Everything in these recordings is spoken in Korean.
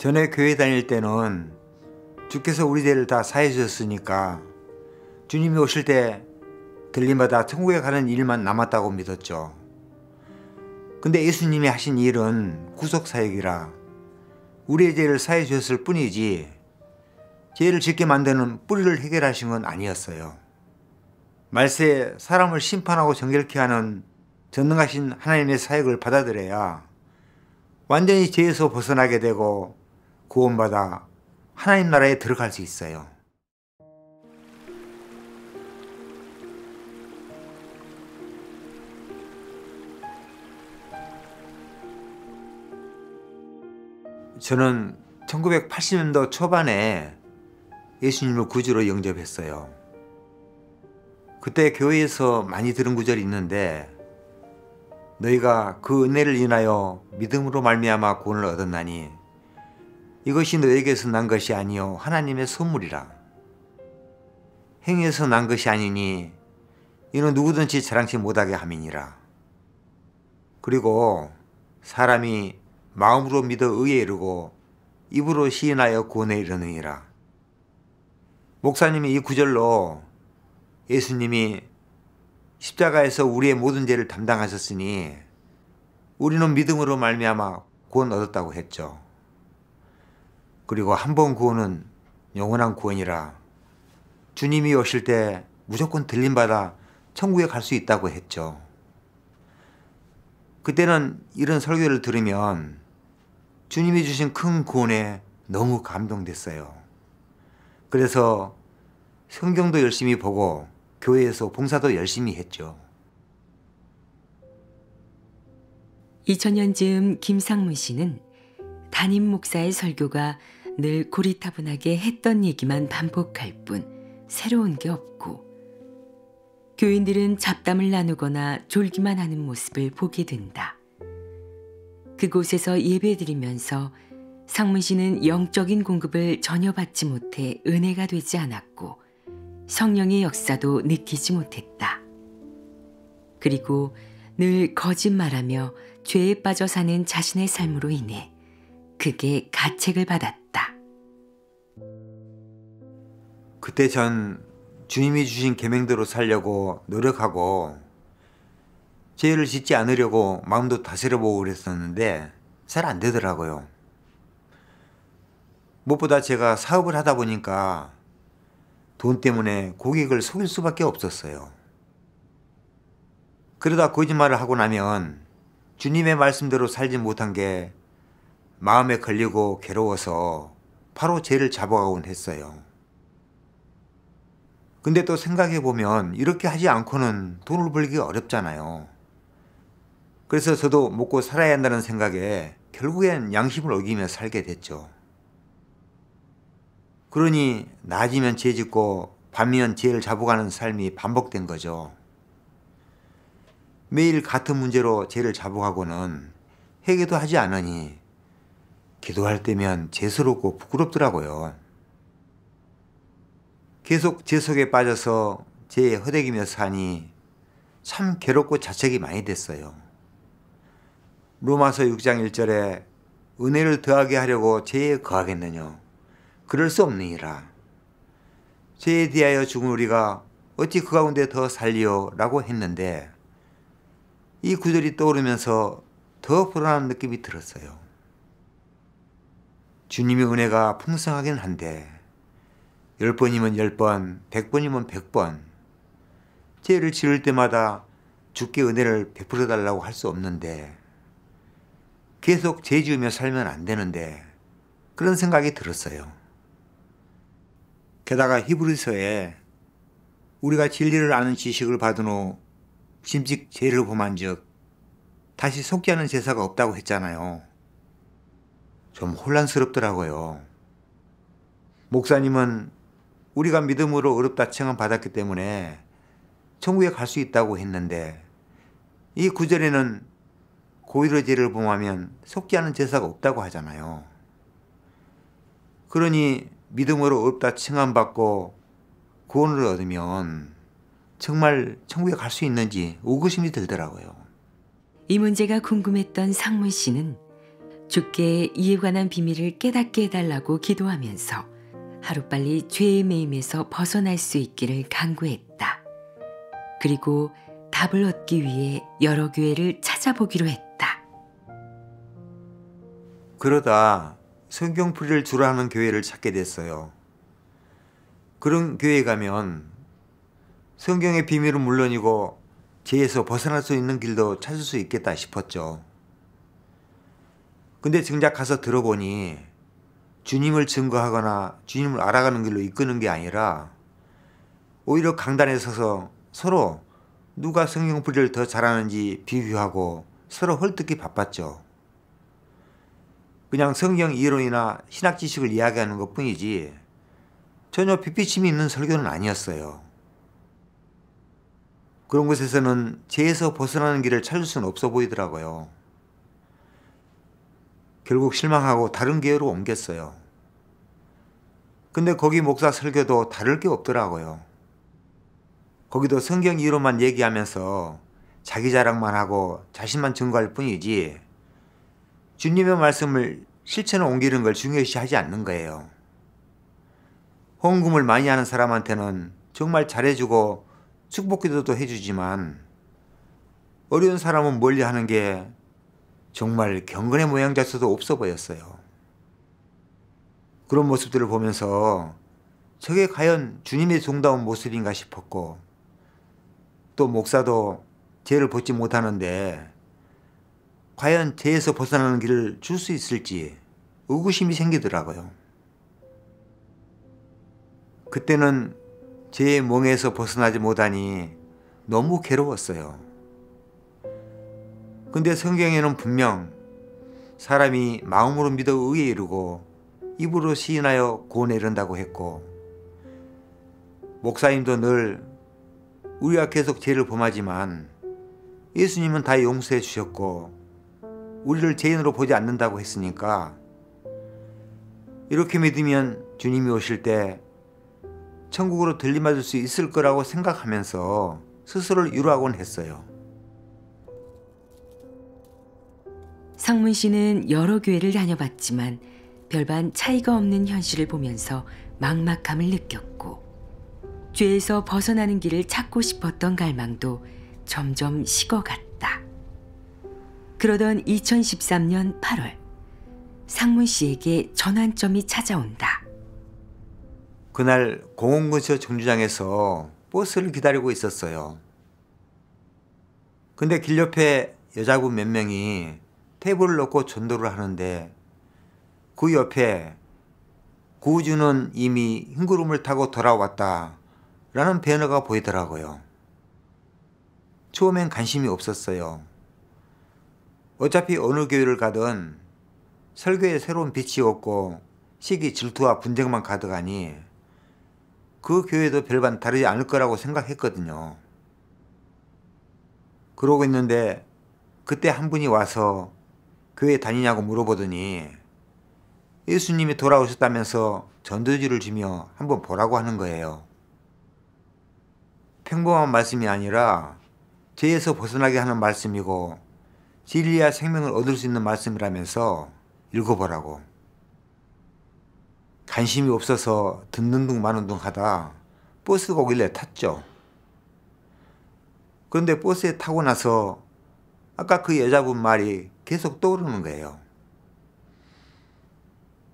전에 교회 다닐 때는 주께서 우리 죄를 다 사해 주셨으니까 주님이 오실 때 들림마다 천국에 가는 일만 남았다고 믿었죠. 근데 예수님이 하신 일은 구속 사역이라 우리의 죄를 사해 주셨을 뿐이지 죄를 짓게 만드는 뿌리를 해결하신 건 아니었어요. 말세에 사람을 심판하고 정결케 하는 전능하신 하나님의 사역을 받아들여야 완전히 죄에서 벗어나게 되고 구원받아 하나님 나라에 들어갈 수 있어요. 저는 1980년도 초반에 예수님을 구주로 영접했어요. 그때 교회에서 많이 들은 구절이 있는데 너희가 그 은혜를 인하여 믿음으로 말미암아 구원을 얻었나니 이것이 너에게서 난 것이 아니요 하나님의 선물이라. 행위에서 난 것이 아니니 이는 누구든지 자랑치 못하게 함이니라. 그리고 사람이 마음으로 믿어 의에 이르고 입으로 시인하여 구원에 이르느니라. 목사님이 이 구절로 예수님이 십자가에서 우리의 모든 죄를 담당하셨으니 우리는 믿음으로 말미암아 구원 얻었다고 했죠. 그리고 한 번 구원은 영원한 구원이라 주님이 오실 때 무조건 들림받아 천국에 갈 수 있다고 했죠. 그때는 이런 설교를 들으면 주님이 주신 큰 구원에 너무 감동됐어요. 그래서 성경도 열심히 보고 교회에서 봉사도 열심히 했죠. 2000년쯤 김상문 씨는 담임 목사의 설교가 늘 고리타분하게 했던 얘기만 반복할 뿐 새로운 게 없고 교인들은 잡담을 나누거나 졸기만 하는 모습을 보게 된다. 그곳에서 예배드리면서 상문 씨는 영적인 공급을 전혀 받지 못해 은혜가 되지 않았고 성령의 역사도 느끼지 못했다. 그리고 늘 거짓말하며 죄에 빠져 사는 자신의 삶으로 인해 그게 가책을 받았다. 그때 전 주님이 주신 계명대로 살려고 노력하고 죄를 짓지 않으려고 마음도 다스려보고 그랬었는데 잘 안 되더라고요. 무엇보다 제가 사업을 하다 보니까 돈 때문에 고객을 속일 수밖에 없었어요. 그러다 거짓말을 하고 나면 주님의 말씀대로 살지 못한 게 마음에 걸리고 괴로워서 바로 죄를 잡아가곤 했어요. 근데 또 생각해 보면 이렇게 하지 않고는 돈을 벌기 어렵잖아요. 그래서 저도 먹고 살아야 한다는 생각에 결국엔 양심을 어기며 살게 됐죠. 그러니 낮이면 죄 짓고 밤이면 죄를 잡아가는 삶이 반복된 거죠. 매일 같은 문제로 죄를 잡아가고는 회개도 하지 않으니 기도할 때면 죄스럽고 부끄럽더라고요. 계속 죄 속에 빠져서 죄에 허대기며 사니 참 괴롭고 자책이 많이 됐어요. 로마서 6장 1절에 은혜를 더하게 하려고 죄에 거하겠느냐. 그럴 수 없느니라. 죄에 대하여 죽은 우리가 어찌 그 가운데 더 살리오? 라고 했는데 이 구절이 떠오르면서 더 불안한 느낌이 들었어요. 주님의 은혜가 풍성하긴 한데 열 번이면 열 번, 백 번이면 백번 죄를 지을 때마다 주께 은혜를 베풀어 달라고 할 수 없는데 계속 죄 지으며 살면 안 되는데 그런 생각이 들었어요. 게다가 히브리서에 우리가 진리를 아는 지식을 받은 후 심직 죄를 범한 즉 다시 않은 제사가 없다고 했잖아요. 좀 혼란스럽더라고요. 목사님은 우리가 믿음으로 어렵다 칭함 받았기 때문에 천국에 갈 수 있다고 했는데 이 구절에는 고의로 죄를 범하면 속지 않은 제사가 없다고 하잖아요. 그러니 믿음으로 없다 칭함 받고 구원을 얻으면 정말 천국에 갈 수 있는지 의구심이 들더라고요. 이 문제가 궁금했던 상문 씨는 주께 이에 관한 비밀을 깨닫게 해달라고 기도하면서 하루빨리 죄의 매임에서 벗어날 수 있기를 간구했다. 그리고 답을 얻기 위해 여러 교회를 찾아보기로 했다. 그러다 성경풀이를 주로 하는 교회를 찾게 됐어요. 그런 교회에 가면 성경의 비밀은 물론이고 죄에서 벗어날 수 있는 길도 찾을 수 있겠다 싶었죠. 근데 정작 가서 들어보니 주님을 증거하거나 주님을 알아가는 길로 이끄는 게 아니라 오히려 강단에 서서 서로 누가 성경풀이를 더 잘하는지 비교하고 서로 헐뜯기 바빴죠. 그냥 성경 이론이나 신학 지식을 이야기하는 것 뿐이지 전혀 빛비침이 있는 설교는 아니었어요. 그런 곳에서는 죄에서 벗어나는 길을 찾을 수는 없어 보이더라고요. 결국 실망하고 다른 교회로 옮겼어요. 근데 거기 목사 설교도 다를 게 없더라고요. 거기도 성경 이론만 얘기하면서 자기 자랑만 하고 자신만 증거할 뿐이지 주님의 말씀을 실천에 옮기는 걸 중요시 하지 않는 거예요. 헌금을 많이 하는 사람한테는 정말 잘해주고 축복 기도도 해주지만 어려운 사람은 멀리 하는 게 정말 경건의 모양 자체도 없어 보였어요. 그런 모습들을 보면서 저게 과연 주님의 정다운 모습인가 싶었고 또 목사도 죄를 벗지 못하는데 과연 죄에서 벗어나는 길을 줄 수 있을지 의구심이 생기더라고요. 그때는 죄의 멍에서 벗어나지 못하니 너무 괴로웠어요. 근데 성경에는 분명 사람이 마음으로 믿어 의에 이르고 입으로 시인하여 구원에 이른다고 했고 목사님도 늘 우리가 계속 죄를 범하지만 예수님은 다 용서해 주셨고 우리를 죄인으로 보지 않는다고 했으니까 이렇게 믿으면 주님이 오실 때 천국으로 들림받을 수 있을 거라고 생각하면서 스스로를 위로하곤 했어요. 상문 씨는 여러 교회를 다녀봤지만 별반 차이가 없는 현실을 보면서 막막함을 느꼈고 죄에서 벗어나는 길을 찾고 싶었던 갈망도 점점 식어갔다. 그러던 2013년 8월 상문 씨에게 전환점이 찾아온다. 그날 공원 근처 정류장에서 버스를 기다리고 있었어요. 근데 길 옆에 여자분 몇 명이 테이블을 놓고 전도를 하는데 그 옆에 구주는 이미 흰구름을 타고 돌아왔다 라는 배너가 보이더라고요. 처음엔 관심이 없었어요. 어차피 어느 교회를 가든 설교에 새로운 빛이 없고 시기 질투와 분쟁만 가득하니 그 교회도 별반 다르지 않을 거라고 생각했거든요. 그러고 있는데 그때 한 분이 와서 교회 다니냐고 물어보더니 예수님이 돌아오셨다면서 전도지를 주며 한번 보라고 하는 거예요. 평범한 말씀이 아니라 죄에서 벗어나게 하는 말씀이고 진리와 생명을 얻을 수 있는 말씀이라면서 읽어보라고. 관심이 없어서 듣는 둥 마는 둥 하다 버스가 오길래 탔죠. 그런데 버스에 타고 나서 아까 그 여자분 말이 계속 떠오르는 거예요.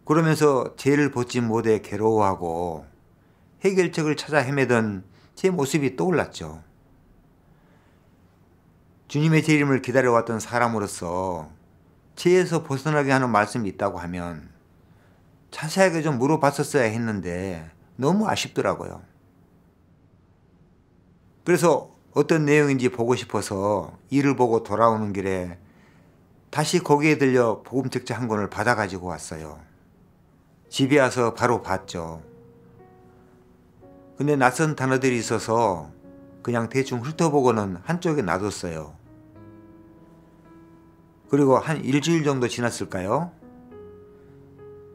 그러면서 죄를 벗지 못해 괴로워하고 해결책을 찾아 헤매던 제 모습이 떠올랐죠. 주님의 재림을 기다려왔던 사람으로서 죄에서 벗어나게 하는 말씀이 있다고 하면 자세하게 좀 물어봤었어야 했는데 너무 아쉽더라고요. 그래서 어떤 내용인지 보고 싶어서 일을 보고 돌아오는 길에 다시 거기에 들려 복음 책자 한 권을 받아가지고 왔어요. 집에 와서 바로 봤죠. 근데 낯선 단어들이 있어서 그냥 대충 훑어보고는 한쪽에 놔뒀어요. 그리고 한 일주일 정도 지났을까요?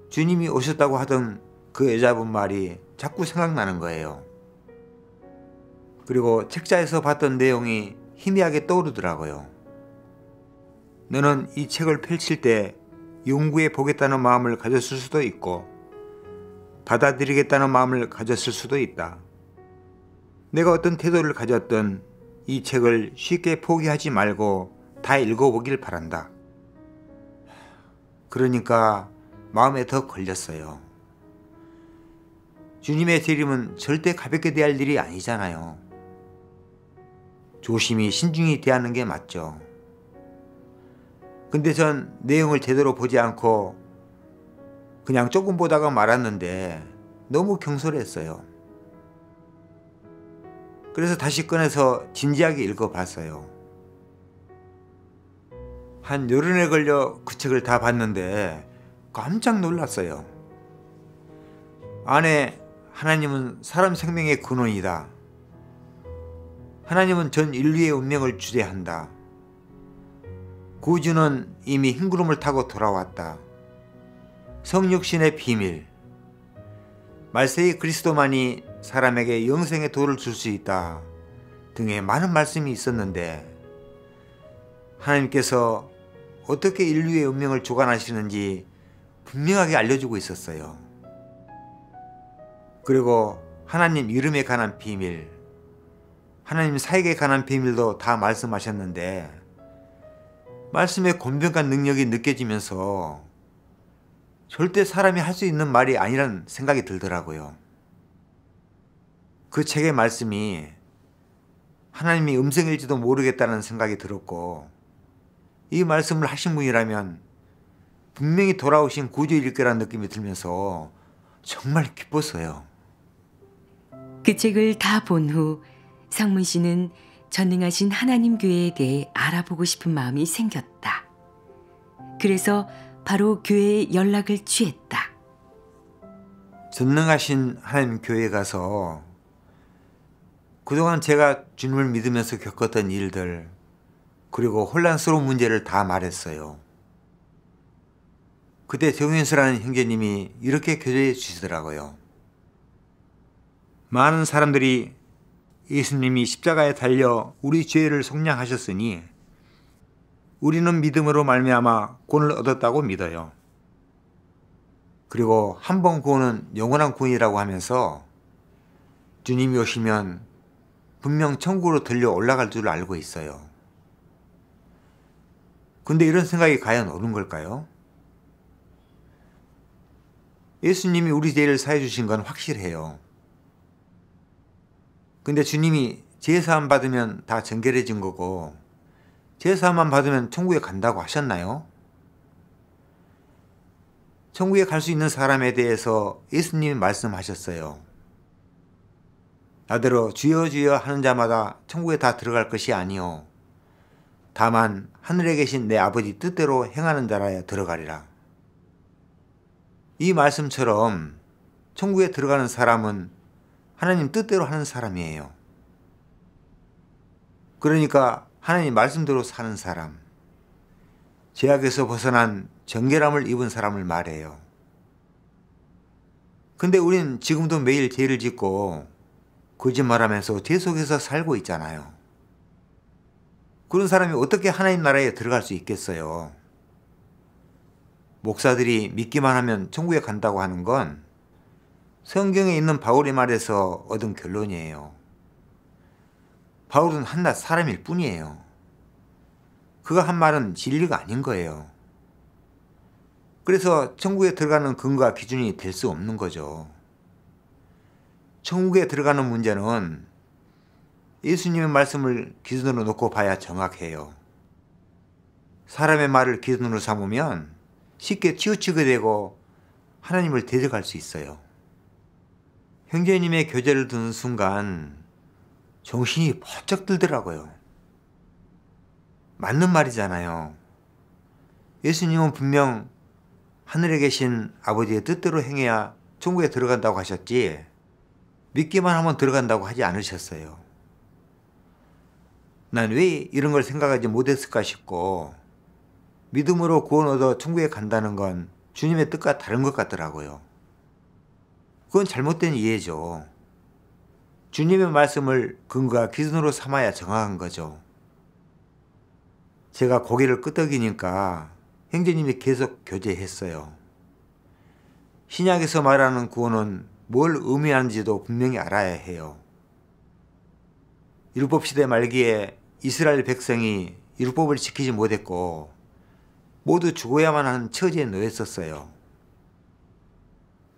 주님이 오셨다고 하던 그 여자분 말이 자꾸 생각나는 거예요. 그리고 책자에서 봤던 내용이 희미하게 떠오르더라고요. 너는 이 책을 펼칠 때 연구해 보겠다는 마음을 가졌을 수도 있고 받아들이겠다는 마음을 가졌을 수도 있다. 내가 어떤 태도를 가졌던 이 책을 쉽게 포기하지 말고 다 읽어보길 바란다. 그러니까 마음에 더 걸렸어요. 주님의 재림은 절대 가볍게 대할 일이 아니잖아요. 조심히 신중히 대하는 게 맞죠. 근데 전 내용을 제대로 보지 않고 그냥 조금 보다가 말았는데 너무 경솔했어요. 그래서 다시 꺼내서 진지하게 읽어봤어요. 한 열흘에 걸려 그 책을 다 봤는데 깜짝 놀랐어요. 안에 하나님은 사람 생명의 근원이다. 하나님은 전 인류의 운명을 주재한다. 구주는 이미 흰구름을 타고 돌아왔다. 성육신의 비밀. 말세의 그리스도만이 사람에게 영생의 도를 줄 수 있다. 등의 많은 말씀이 있었는데 하나님께서 어떻게 인류의 운명을 주관하시는지 분명하게 알려주고 있었어요. 그리고 하나님 이름에 관한 비밀, 하나님 사역에 관한 비밀도 다 말씀하셨는데 말씀의 곤변한 능력이 느껴지면서 절대 사람이 할 수 있는 말이 아니란 생각이 들더라고요. 그 책의 말씀이 하나님이 음성일지도 모르겠다는 생각이 들었고 이 말씀을 하신 분이라면 분명히 돌아오신 구주일 거라는 느낌이 들면서 정말 기뻤어요. 그 책을 다 본 후 상문 씨는 전능하신 하나님 교회에 대해 알아보고 싶은 마음이 생겼다. 그래서 바로 교회에 연락을 취했다. 전능하신 하나님 교회에 가서 그동안 제가 주님을 믿으면서 겪었던 일들 그리고 혼란스러운 문제를 다 말했어요. 그때 정윤수라는 형제님이 이렇게 교제해 주시더라고요. 많은 사람들이 예수님이 십자가에 달려 우리 죄를 속량하셨으니 우리는 믿음으로 말미암아 구원을 얻었다고 믿어요. 그리고 한 번 구원은 영원한 구원이라고 하면서 주님이 오시면 분명 천국으로 들려 올라갈 줄 알고 있어요. 근데 이런 생각이 과연 옳은 걸까요? 예수님이 우리 죄를 사해 주신 건 확실해요. 근데 주님이 제사함 받으면 다 정결해진 거고 제사함만 받으면 천국에 간다고 하셨나요? 천국에 갈 수 있는 사람에 대해서 예수님이 말씀하셨어요. 나대로 주여 주여 하는 자마다 천국에 다 들어갈 것이 아니요 다만 하늘에 계신 내 아버지 뜻대로 행하는 자라야 들어가리라. 이 말씀처럼 천국에 들어가는 사람은 하나님 뜻대로 하는 사람이에요. 그러니까 하나님 말씀대로 사는 사람, 죄악에서 벗어난 정결함을 입은 사람을 말해요. 근데 우린 지금도 매일 죄를 짓고 거짓말하면서 죄 속에서 살고 있잖아요. 그런 사람이 어떻게 하나님 나라에 들어갈 수 있겠어요? 목사들이 믿기만 하면 천국에 간다고 하는 건 성경에 있는 바울의 말에서 얻은 결론이에요. 바울은 한낱 사람일 뿐이에요. 그가 한 말은 진리가 아닌 거예요. 그래서 천국에 들어가는 근거와 기준이 될 수 없는 거죠. 천국에 들어가는 문제는 예수님의 말씀을 기준으로 놓고 봐야 정확해요. 사람의 말을 기준으로 삼으면 쉽게 치우치게 되고 하나님을 대적할 수 있어요. 형제님의 교제를 듣는 순간 정신이 번쩍 들더라고요. 맞는 말이잖아요. 예수님은 분명 하늘에 계신 아버지의 뜻대로 행해야 천국에 들어간다고 하셨지 믿기만 하면 들어간다고 하지 않으셨어요. 난 왜 이런 걸 생각하지 못했을까 싶고 믿음으로 구원 얻어 천국에 간다는 건 주님의 뜻과 다른 것 같더라고요. 그건 잘못된 이해죠. 주님의 말씀을 근거와 기준으로 삼아야 정확한 거죠. 제가 고개를 끄덕이니까 형제님이 계속 교제했어요. 신약에서 말하는 구원은 뭘 의미하는지도 분명히 알아야 해요. 율법 시대 말기에 이스라엘 백성이 율법을 지키지 못했고 모두 죽어야만 하는 처지에 놓였었어요.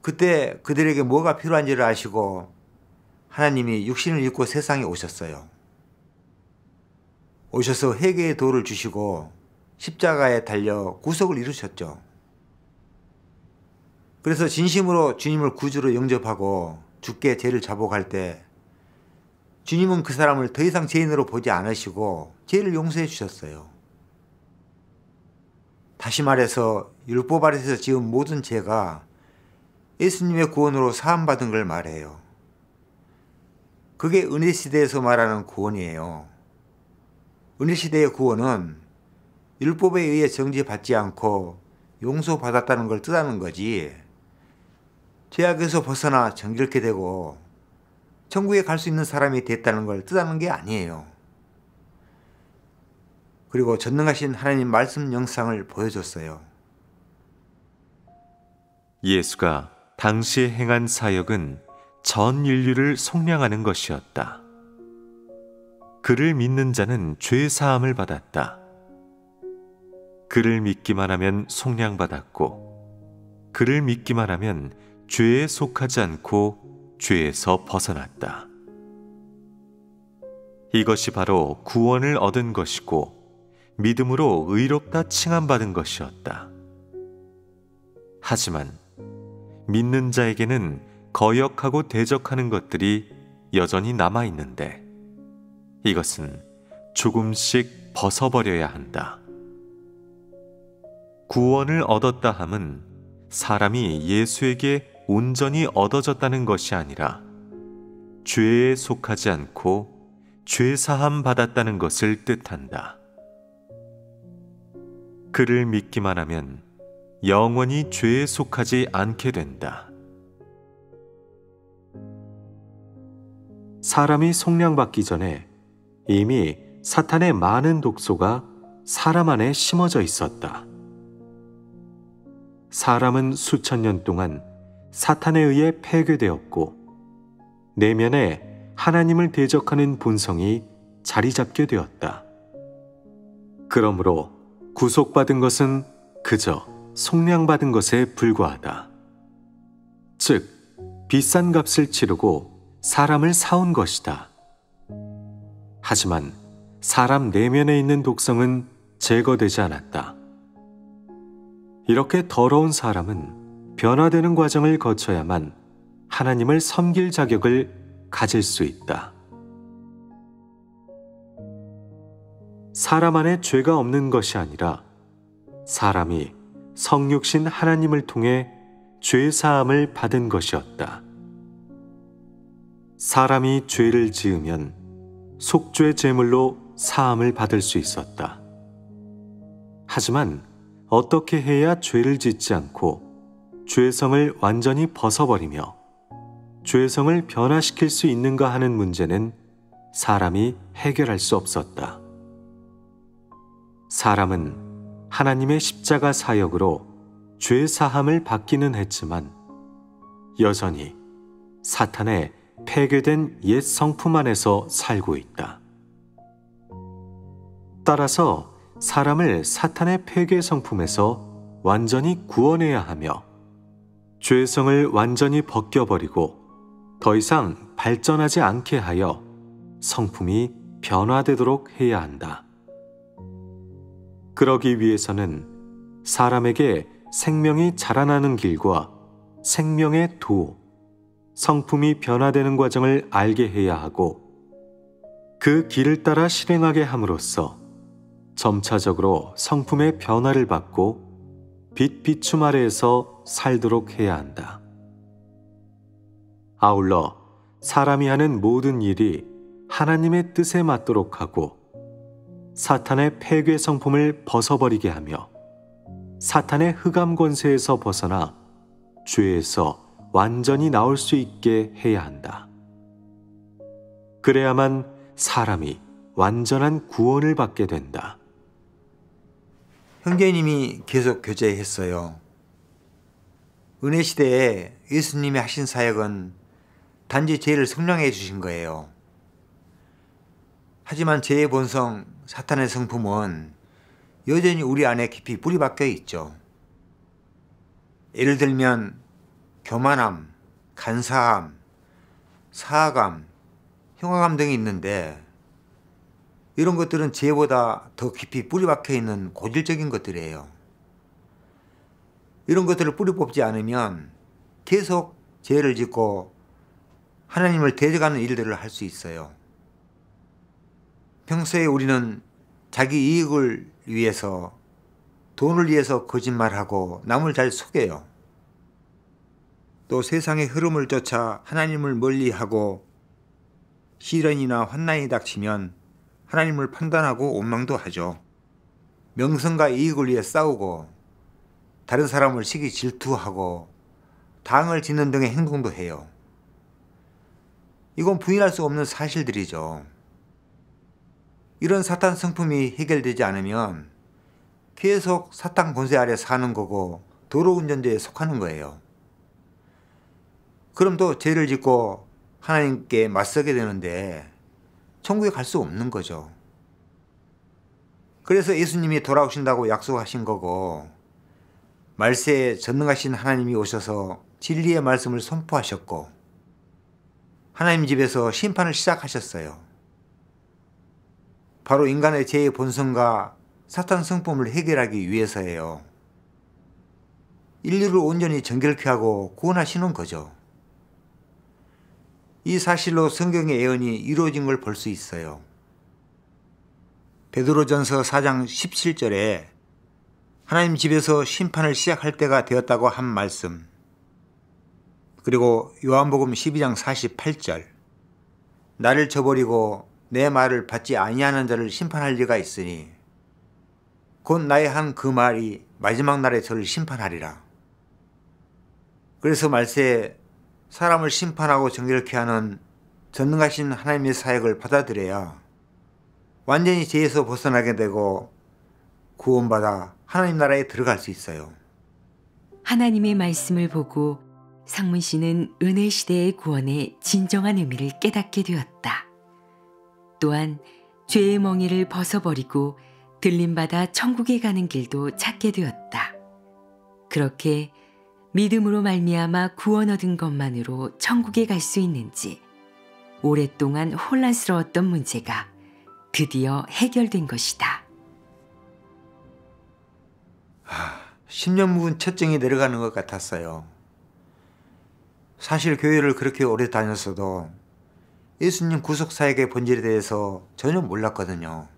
그때 그들에게 뭐가 필요한지를 아시고 하나님이 육신을 입고 세상에 오셨어요. 오셔서 회개의 도를 주시고 십자가에 달려 구속을 이루셨죠. 그래서 진심으로 주님을 구주로 영접하고 죽게 죄를 자복할 때 주님은 그 사람을 더 이상 죄인으로 보지 않으시고 죄를 용서해 주셨어요. 다시 말해서 율법 아래서 지은 모든 죄가 예수님의 구원으로 사함받은 걸 말해요. 그게 은혜 시대에서 말하는 구원이에요. 은혜 시대의 구원은 율법에 의해 정죄받지 않고 용서받았다는 걸 뜻하는 거지. 죄악에서 벗어나 정결케 되고 천국에 갈 수 있는 사람이 됐다는 걸 뜻하는 게 아니에요. 그리고 전능하신 하나님 말씀 영상을 보여줬어요. 예수가 당시에 행한 사역은 전 인류를 속량하는 것이었다. 그를 믿는 자는 죄 사함을 받았다. 그를 믿기만 하면 속량받았고, 그를 믿기만 하면 죄에 속하지 않고 죄에서 벗어났다. 이것이 바로 구원을 얻은 것이고, 믿음으로 의롭다 칭함받은 것이었다. 하지만 믿는 자에게는 거역하고 대적하는 것들이 여전히 남아 있는데 이것은 조금씩 벗어버려야 한다. 구원을 얻었다 함은 사람이 예수에게 온전히 얻어졌다는 것이 아니라 죄에 속하지 않고 죄 사함 받았다는 것을 뜻한다. 그를 믿기만 하면 영원히 죄에 속하지 않게 된다. 사람이 속량받기 전에 이미 사탄의 많은 독소가 사람 안에 심어져 있었다. 사람은 수천 년 동안 사탄에 의해 폐괴되었고, 내면에 하나님을 대적하는 본성이 자리 잡게 되었다. 그러므로 구속받은 것은 그저 속량받은 것에 불과하다. 즉, 비싼 값을 치르고 사람을 사온 것이다. 하지만 사람 내면에 있는 독성은 제거되지 않았다. 이렇게 더러운 사람은 변화되는 과정을 거쳐야만 하나님을 섬길 자격을 가질 수 있다. 사람 안에 죄가 없는 것이 아니라 사람이 성육신 하나님을 통해 죄 사함을 받은 것이었다. 사람이 죄를 지으면 속죄 제물로 사함을 받을 수 있었다. 하지만 어떻게 해야 죄를 짓지 않고 죄성을 완전히 벗어버리며 죄성을 변화시킬 수 있는가 하는 문제는 사람이 해결할 수 없었다. 사람은 하나님의 십자가 사역으로 죄 사함을 받기는 했지만 여전히 사탄의 폐괴된 옛 성품 안에서 살고 있다. 따라서 사람을 사탄의 폐괴 성품에서 완전히 구원해야 하며 죄성을 완전히 벗겨버리고 더 이상 발전하지 않게 하여 성품이 변화되도록 해야 한다. 그러기 위해서는 사람에게 생명이 자라나는 길과 생명의 도, 성품이 변화되는 과정을 알게 해야 하고 그 길을 따라 실행하게 함으로써 점차적으로 성품의 변화를 받고 빛 비춤 아래에서 살도록 해야 한다. 아울러 사람이 하는 모든 일이 하나님의 뜻에 맞도록 하고 사탄의 폐괴 성품을 벗어버리게 하며 사탄의 흑암 권세에서 벗어나 죄에서 완전히 나올 수 있게 해야 한다. 그래야만 사람이 완전한 구원을 받게 된다. 형제님이 계속 교제했어요. 은혜 시대에 예수님이 하신 사역은 단지 죄를 성량해 주신 거예요. 하지만 죄의 본성, 사탄의 성품은 여전히 우리 안에 깊이 뿌리 박혀 있죠. 예를 들면 교만함, 간사함, 사감, 흉악감 등이 있는데 이런 것들은 죄보다 더 깊이 뿌리 박혀 있는 고질적인 것들이에요. 이런 것들을 뿌리 뽑지 않으면 계속 죄를 짓고 하나님을 대적하는 일들을 할 수 있어요. 평소에 우리는 자기 이익을 위해서 돈을 위해서 거짓말하고 남을 잘 속여요. 또 세상의 흐름을 쫓아 하나님을 멀리하고 시련이나 환난이 닥치면 하나님을 판단하고 원망도 하죠. 명성과 이익을 위해 싸우고 다른 사람을 시기 질투하고 당을 짓는 등의 행동도 해요. 이건 부인할 수 없는 사실들이죠. 이런 사탄 성품이 해결되지 않으면 계속 사탄 권세 아래 사는 거고 도로 운전자에 속하는 거예요. 그럼 또 죄를 짓고 하나님께 맞서게 되는데 천국에 갈 수 없는 거죠. 그래서 예수님이 돌아오신다고 약속하신 거고 말세에 전능하신 하나님이 오셔서 진리의 말씀을 선포하셨고 하나님 집에서 심판을 시작하셨어요. 바로 인간의 죄의 본성과 사탄 성품을 해결하기 위해서예요. 인류를 온전히 정결케 하고 구원하시는 거죠. 이 사실로 성경의 예언이 이루어진 걸 볼 수 있어요. 베드로전서 4장 17절에 하나님 집에서 심판을 시작할 때가 되었다고 한 말씀. 그리고 요한복음 12장 48절. 나를 저버리고 내 말을 받지 아니하는 자를 심판할 리가 있으니 곧 나의 한 그 말이 마지막 날에 저를 심판하리라. 그래서 말세에 사람을 심판하고 정결케 하는 전능하신 하나님의 사역을 받아들여야 완전히 죄에서 벗어나게 되고 구원받아 하나님 나라에 들어갈 수 있어요. 하나님의 말씀을 보고 상문 씨는 은혜 시대의 구원의 진정한 의미를 깨닫게 되었다. 또한 죄의 멍이를 벗어버리고 들림받아 천국에 가는 길도 찾게 되었다. 그렇게 믿음으로 말미암아 구원 얻은 것만으로 천국에 갈 수 있는지 오랫동안 혼란스러웠던 문제가 드디어 해결된 것이다. 하, 10년 묵은 첫정이 내려가는 것 같았어요. 사실 교회를 그렇게 오래 다녔어도 예수님 구속사역의 본질에 대해서 전혀 몰랐거든요.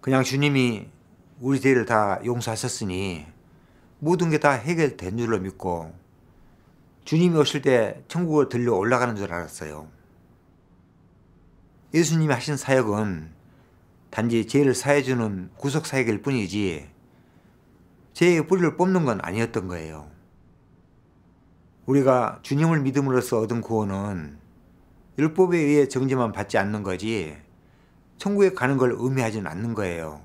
그냥 주님이 우리 죄를 다 용서하셨으니 모든 게 다 해결된 줄로 믿고 주님이 오실 때 천국을 들려 올라가는 줄 알았어요. 예수님이 하신 사역은 단지 죄를 사해주는 구속 사역일 뿐이지 죄의 뿌리를 뽑는 건 아니었던 거예요. 우리가 주님을 믿음으로써 얻은 구원은 율법에 의해 정죄만 받지 않는 거지 천국에 가는 걸 의미하지는 않는 거예요.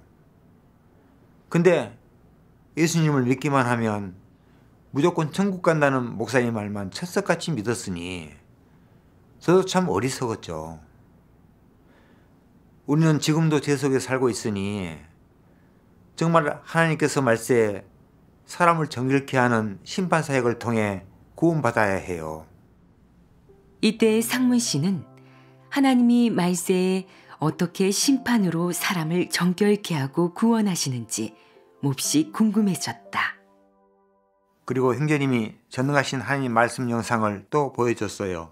근데 예수님을 믿기만 하면 무조건 천국 간다는 목사님 말만 철석같이 믿었으니 저도 참 어리석었죠. 우리는 지금도 죄 속에 살고 있으니 정말 하나님께서 말세 사람을 정결케 하는 심판 사역을 통해 구원받아야 해요. 이때 상문 씨는 하나님이 말세에 어떻게 심판으로 사람을 정결케 하고 구원하시는지 몹시 궁금해졌다. 그리고 형제님이 전능하신 하나님 말씀 영상을 또 보여줬어요.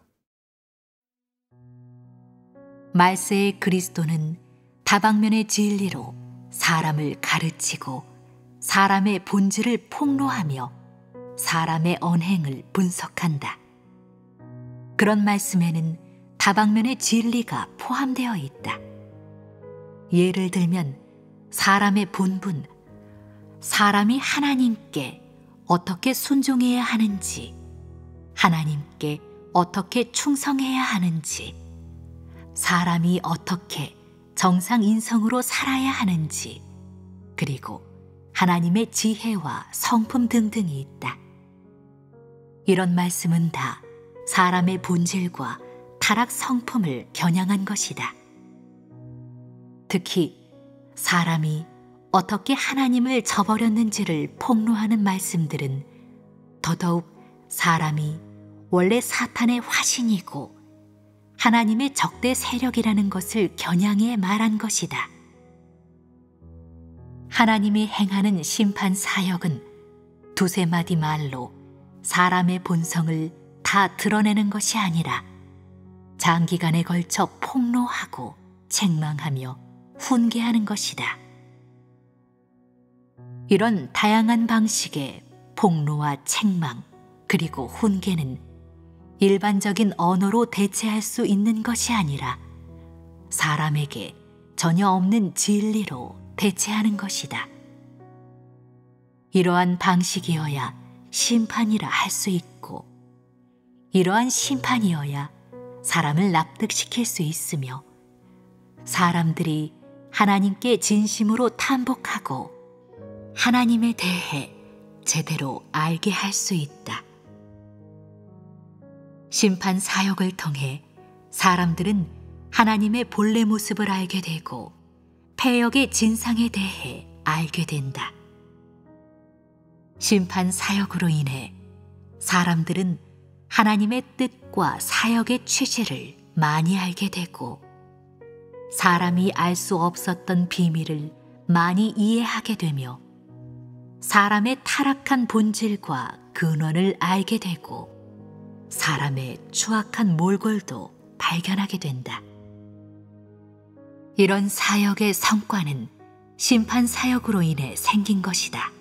말세의 그리스도는 다방면의 진리로 사람을 가르치고 사람의 본질을 폭로하며 사람의 언행을 분석한다. 그런 말씀에는 다방면의 진리가 포함되어 있다. 예를 들면 사람의 본분, 사람이 하나님께 어떻게 순종해야 하는지, 하나님께 어떻게 충성해야 하는지, 사람이 어떻게 정상 인성으로 살아야 하는지, 그리고 하나님의 지혜와 성품 등등이 있다. 이런 말씀은 다 사람의 본질과 타락 성품을 겨냥한 것이다. 특히 사람이 어떻게 하나님을 저버렸는지를 폭로하는 말씀들은 더더욱 사람이 원래 사탄의 화신이고 하나님의 적대 세력이라는 것을 겨냥해 말한 것이다. 하나님이 행하는 심판 사역은 두세 마디 말로 사람의 본성을 다 드러내는 것이 아니라 장기간에 걸쳐 폭로하고 책망하며 훈계하는 것이다. 이런 다양한 방식의 폭로와 책망 그리고 훈계는 일반적인 언어로 대체할 수 있는 것이 아니라 사람에게 전혀 없는 진리로 대체하는 것이다. 이러한 방식이어야 심판이라 할 수 있고, 이러한 심판이어야 사람을 납득시킬 수 있으며, 사람들이 하나님께 진심으로 탐복하고 하나님에 대해 제대로 알게 할 수 있다. 심판 사역을 통해 사람들은 하나님의 본래 모습을 알게 되고 폐역의 진상에 대해 알게 된다. 심판 사역으로 인해 사람들은 하나님의 뜻과 사역의 취지를 많이 알게 되고 사람이 알 수 없었던 비밀을 많이 이해하게 되며 사람의 타락한 본질과 근원을 알게 되고 사람의 추악한 몰골도 발견하게 된다. 이런 사역의 성과는 심판 사역으로 인해 생긴 것이다.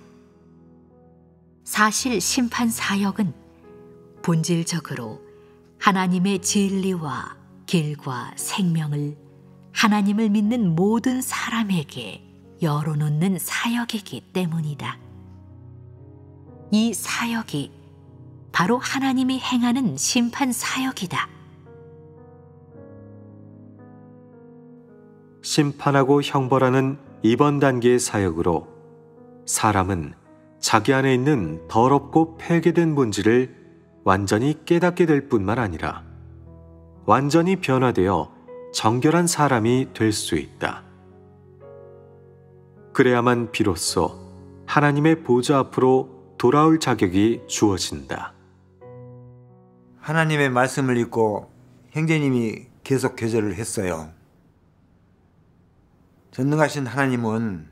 사실 심판 사역은 본질적으로 하나님의 진리와 길과 생명을 하나님을 믿는 모든 사람에게 열어놓는 사역이기 때문이다. 이 사역이 바로 하나님이 행하는 심판 사역이다. 심판하고 형벌하는 이번 단계의 사역으로 사람은 자기 안에 있는 더럽고 폐괴된 본질을 완전히 깨닫게 될 뿐만 아니라 완전히 변화되어 정결한 사람이 될 수 있다. 그래야만 비로소 하나님의 보좌 앞으로 돌아올 자격이 주어진다. 하나님의 말씀을 읽고 형제님이 계속 교제를 했어요. 전능하신 하나님은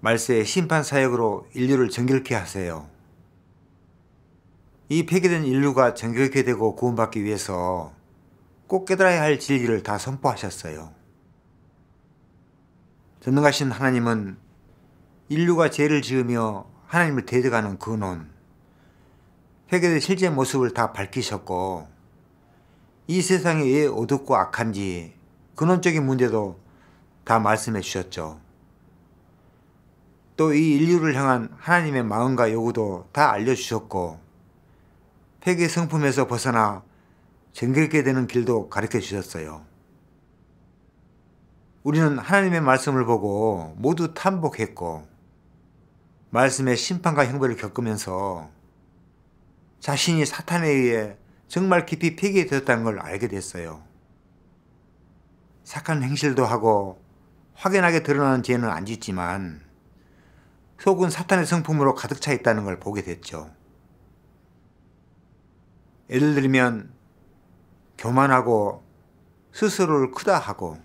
말세의 심판 사역으로 인류를 정결케 하세요. 이 폐기된 인류가 정결케 되고 구원받기 위해서 꼭 깨달아야 할 진리를 다 선포하셨어요. 전능하신 하나님은 인류가 죄를 지으며 하나님을 대적하는 근원, 회개의 실제 모습을 다 밝히셨고 이 세상이 왜 어둡고 악한지 근원적인 문제도 다 말씀해 주셨죠. 또 이 인류를 향한 하나님의 마음과 요구도 다 알려주셨고 회개 성품에서 벗어나 정결게 되는 길도 가르쳐 주셨어요. 우리는 하나님의 말씀을 보고 모두 탐복했고 말씀의 심판과 형벌을 겪으면서 자신이 사탄에 의해 정말 깊이 폐기되었다는 걸 알게 됐어요. 착한 행실도 하고 확연하게 드러나는 죄는 안 짓지만 속은 사탄의 성품으로 가득 차 있다는 걸 보게 됐죠. 예를 들면 교만하고 스스로를 크다 하고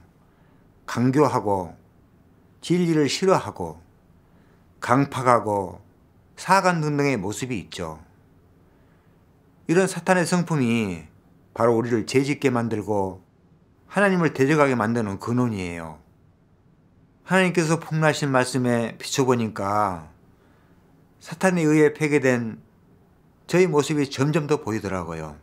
강교하고 진리를 싫어하고 강팍하고 사간 등등의 모습이 있죠. 이런 사탄의 성품이 바로 우리를 죄짓게 만들고 하나님을 대적하게 만드는 근원이에요. 하나님께서 폭로하신 말씀에 비춰보니까 사탄에 의해 폐괴된 저희 모습이 점점 더 보이더라고요.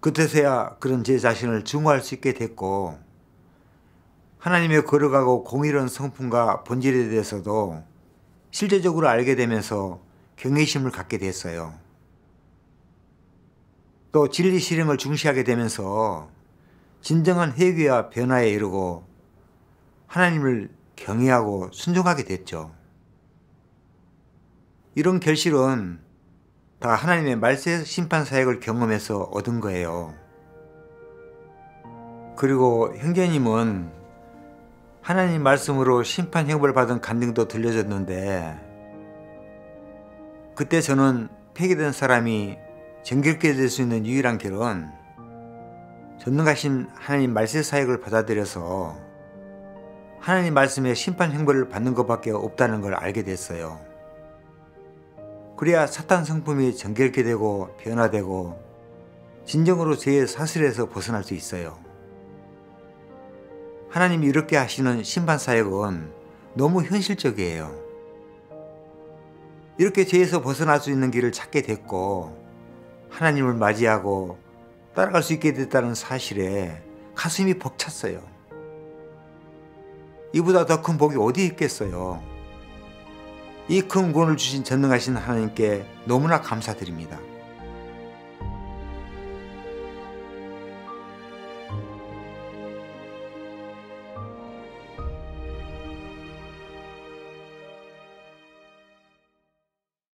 그때서야 그런 제 자신을 증오할 수 있게 됐고 하나님의 걸어가고 공의로운 성품과 본질에 대해서도 실제적으로 알게 되면서 경외심을 갖게 됐어요. 또 진리 실행을 중시하게 되면서 진정한 회개와 변화에 이르고 하나님을 경외하고 순종하게 됐죠. 이런 결실은 다 하나님의 말세 심판 사역을 경험해서 얻은 거예요. 그리고 형제님은 하나님 말씀으로 심판 형벌 받은 간증도 들려줬는데 그때 저는 폐기된 사람이 정결케 될 수 있는 유일한 길은 전능하신 하나님 말세 사역을 받아들여서 하나님 말씀의 심판 형벌을 받는 것밖에 없다는 걸 알게 됐어요. 그래야 사탄 성품이 정결케 되고 변화되고 진정으로 죄의 사슬에서 벗어날 수 있어요. 하나님이 이렇게 하시는 심판 사역은 너무 현실적이에요. 이렇게 죄에서 벗어날 수 있는 길을 찾게 됐고 하나님을 맞이하고 따라갈 수 있게 됐다는 사실에 가슴이 벅찼어요. 이보다 더 큰 복이 어디 있겠어요. 이 큰 구원을 주신 전능하신 하나님께 너무나 감사드립니다.